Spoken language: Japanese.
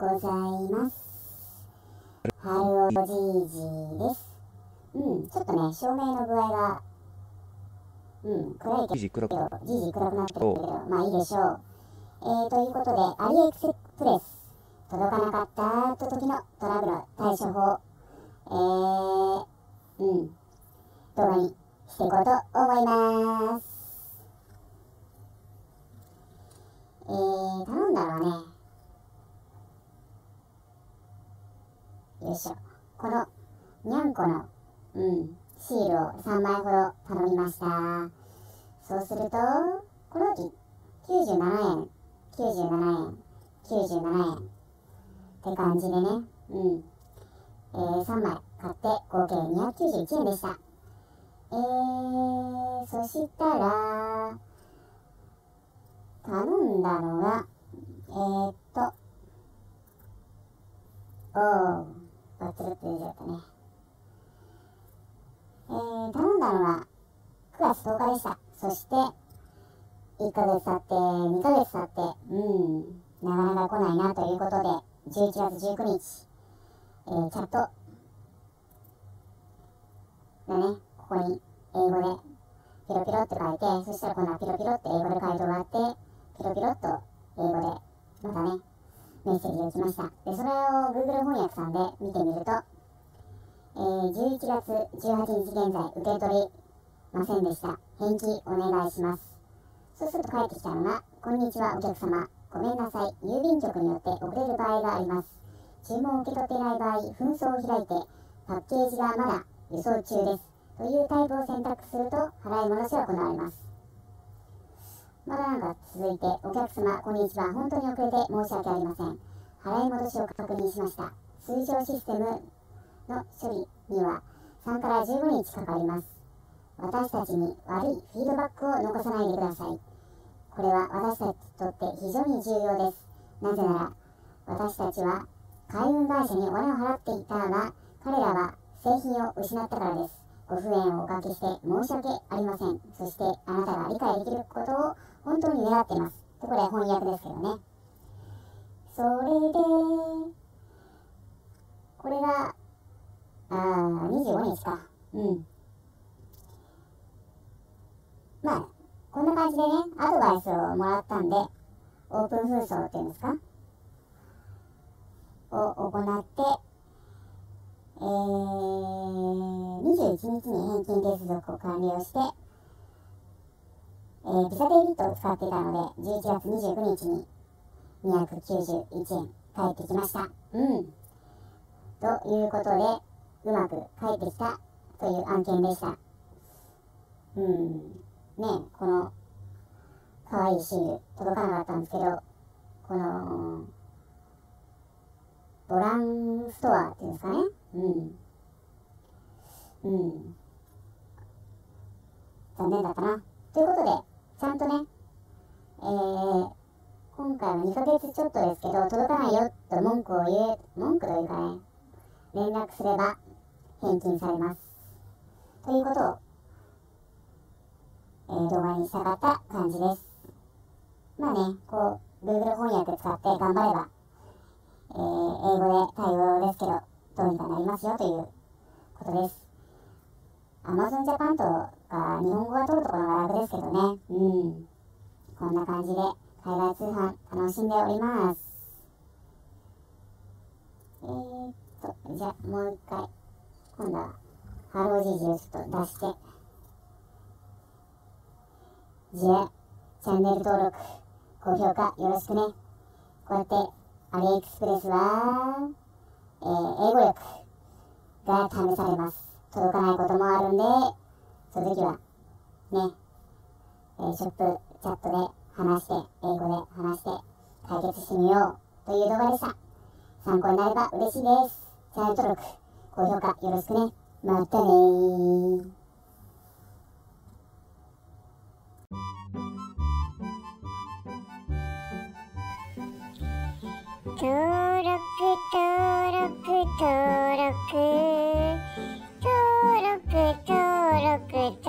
ございます。ハルオじいじです。うん、ちょっとね、照明の具合が、うん、暗いけじじ暗くど、じいじ暗くなってるけど、まあいいでしょう。えー、ということで、アリエクスプレス、届かなかった時のトラブル対処法、えー、うん、動画にしていこうと思います。えー、頼んだのはね、よいしょ。この、にゃんこの、うん、シールを3枚ほど頼みました。そうすると、この時、97円、97円、97円って感じでね、うん。えー、3枚買って合計291円でした。えー、そしたら、頼んだのが、えー、っと、おー、バツルって出ちゃったね。えー、頼んだのが9月10日でした？そして、1ヶ月経って、2ヶ月経って、うん、なかなか来ないなということで、11月19日、えー、チャットがね、ここに英語でピロピロって書いて、そしたら今度はピロピロって英語で回答があって、ピロピロっと英語でまたね、メッセージが来ました。で、それを Google 翻訳さんで見てみると、えー、11月18日現在受け取りませんでした。返金お願いします。そうすると返ってきたのが、こんにちはお客様。ごめんなさい。郵便局によって遅れる場合があります。注文を受け取っていない場合、紛争を開いて、パッケージがまだ輸送中です。というタイプを選択すると、払い戻しが行われます。まだなんか続いて、お客様、こんにちは。本当に遅れて申し訳ありません。払い戻しを確認しました。通常システムの処理には3から15日かかります。私たちに悪いフィードバックを残さないでください。これは私たちにとって非常に重要です。なぜなら、私たちは海運会社にお金を払っていたが、彼らは製品を失ったからです。ご不便をおかけして申し訳ありません。そしてあなたが理解できることを本当に願っています。でこれ翻訳ですけどね。それで、これが、あ、25日か。うん。まあ、こんな感じでね、アドバイスをもらったんで、オープン紛争っていうんですか？を行って、えー、21日に返金手続きを完了して、えー、ビザデイビットを使っていたので、11月29日に291円返ってきました。うん。ということで、うまく返ってきたという案件でした。うん。ねこの、可愛いシール届かなかったんですけど、この、ボランストアっていうんですかね。うん。うん。残念だったな。ということで、ちゃんとね、えー、今回は2ヶ月ちょっとですけど、届かないよと文句を言え、文句というかね、連絡すれば返金されます。ということを、えー、動画にしたかった感じです。まあね、こう、Google 翻訳使って頑張れば、えー、英語で対応ですけど、どうにかなりますよということです。Amazon Japan とか日本語が取るところが楽ですけどね。うん。こんな感じで海外通販楽しんでおります。えー、っと、じゃあもう一回、今度はハロージジをちょっと出して、じゃあ、チャンネル登録、高評価よろしくね。こうやってアリエクスプレスは、えー、英語力が試されます。届かないこともあるんで、そういう時は、ね、えー、ショップチャットで話して、英語で話して、解決してみようという動画でした。参考になれば嬉しいです。チャンネル登録、高評価よろしくね。またねー。登録登録登録登録登録登録